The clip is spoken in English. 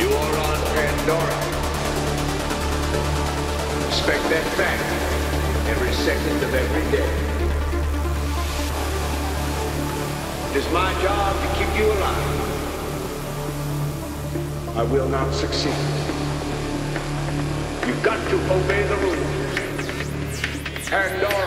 You are on Pandora. Respect that fact every second of every day. It is my job to keep you alive. I will not succeed. You've got to obey the rules. Pandora.